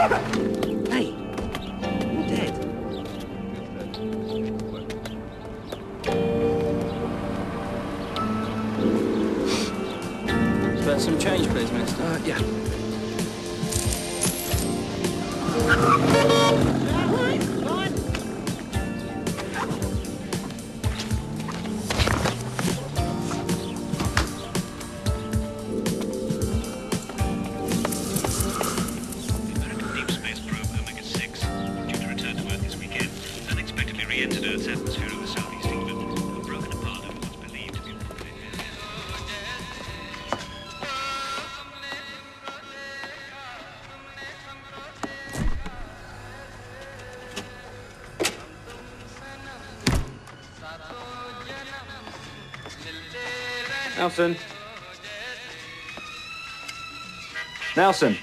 Hey, you're dead. Spare some change, please, mister. Uh, yeah. Re-entered Earth's atmosphere over southeast England and broken apart over what's believed to be a. Nelson. Nelson.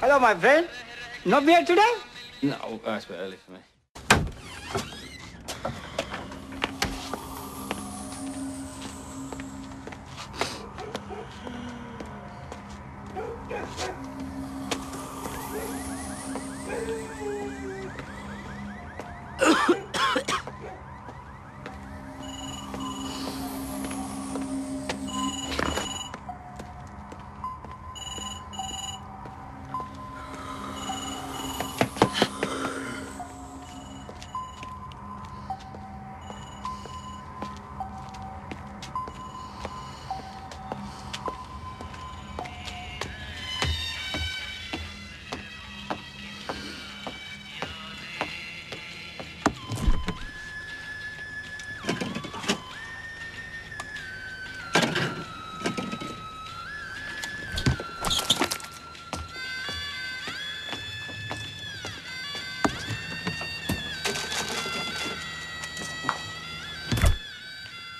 Hello, my friend. Not here today? No, oh, it's a bit early for me.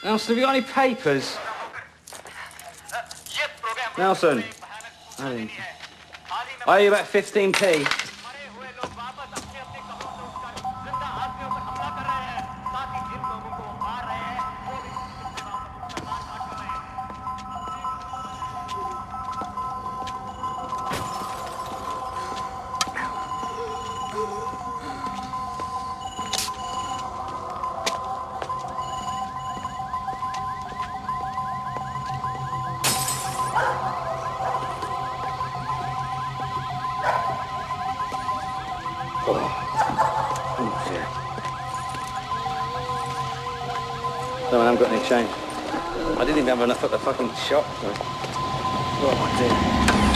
Nelson, have you got any papers? Nelson. I didn't. I owe you about 15p. No, I haven't got any change. I didn't even have enough at the fucking shop. So. Oh, dear.